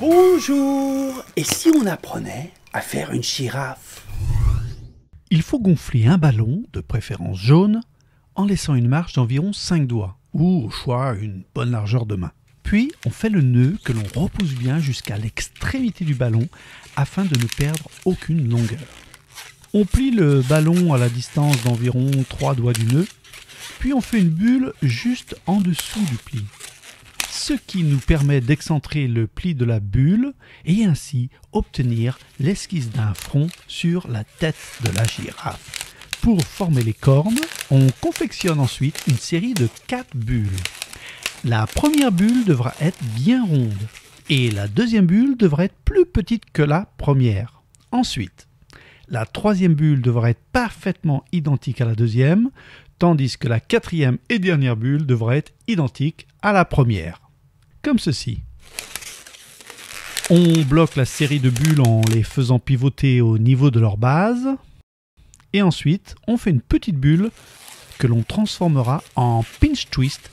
Bonjour Et si on apprenait à faire une girafe? Il faut gonfler un ballon, de préférence jaune, en laissant une marge d'environ 5 doigts, ou au choix une bonne largeur de main. Puis on fait le nœud que l'on repousse bien jusqu'à l'extrémité du ballon afin de ne perdre aucune longueur. On plie le ballon à la distance d'environ 3 doigts du nœud, puis on fait une bulle juste en dessous du pli ce qui nous permet d'excentrer le pli de la bulle et ainsi obtenir l'esquisse d'un front sur la tête de la girafe. Pour former les cornes, on confectionne ensuite une série de 4 bulles. La première bulle devra être bien ronde et la deuxième bulle devra être plus petite que la première. Ensuite, la troisième bulle devra être parfaitement identique à la deuxième, tandis que la quatrième et dernière bulle devra être identique à la première comme ceci. On bloque la série de bulles en les faisant pivoter au niveau de leur base. Et ensuite, on fait une petite bulle que l'on transformera en pinch twist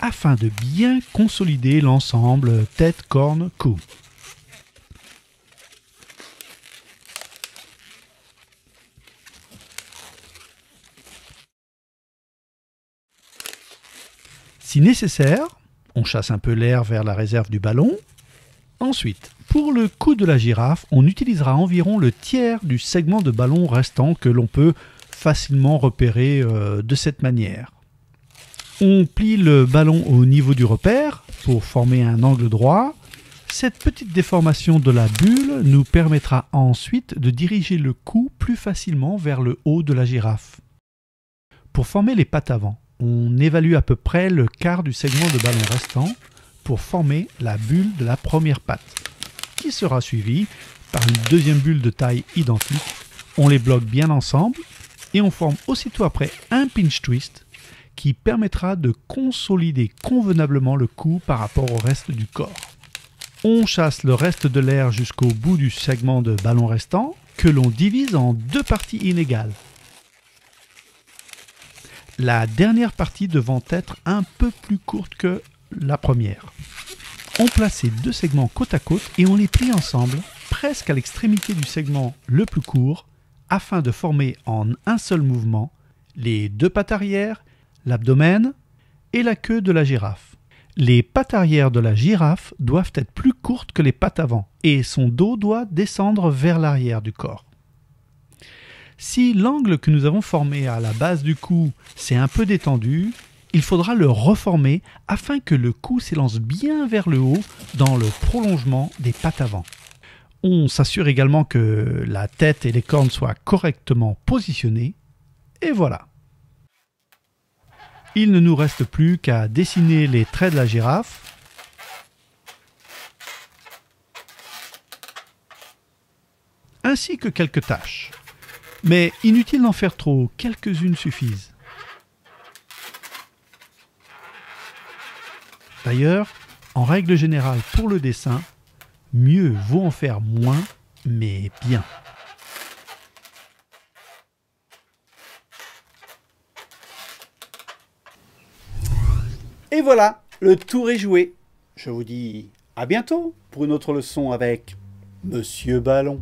afin de bien consolider l'ensemble tête, corne, cou. Si nécessaire, on chasse un peu l'air vers la réserve du ballon. Ensuite, pour le cou de la girafe, on utilisera environ le tiers du segment de ballon restant que l'on peut facilement repérer euh, de cette manière. On plie le ballon au niveau du repère pour former un angle droit. Cette petite déformation de la bulle nous permettra ensuite de diriger le cou plus facilement vers le haut de la girafe. Pour former les pattes avant, on évalue à peu près le quart du segment de ballon restant pour former la bulle de la première patte, qui sera suivie par une deuxième bulle de taille identique. On les bloque bien ensemble et on forme aussitôt après un pinch twist qui permettra de consolider convenablement le cou par rapport au reste du corps. On chasse le reste de l'air jusqu'au bout du segment de ballon restant que l'on divise en deux parties inégales la dernière partie devant être un peu plus courte que la première. On place ces deux segments côte à côte et on les plie ensemble, presque à l'extrémité du segment le plus court, afin de former en un seul mouvement les deux pattes arrière, l'abdomen et la queue de la girafe. Les pattes arrière de la girafe doivent être plus courtes que les pattes avant et son dos doit descendre vers l'arrière du corps. Si l'angle que nous avons formé à la base du cou s'est un peu détendu, il faudra le reformer afin que le cou s'élance bien vers le haut dans le prolongement des pattes avant. On s'assure également que la tête et les cornes soient correctement positionnées. Et voilà. Il ne nous reste plus qu'à dessiner les traits de la girafe. ainsi que quelques taches. Mais inutile d'en faire trop, quelques-unes suffisent. D'ailleurs, en règle générale pour le dessin, mieux vaut en faire moins, mais bien. Et voilà, le tour est joué. Je vous dis à bientôt pour une autre leçon avec Monsieur Ballon.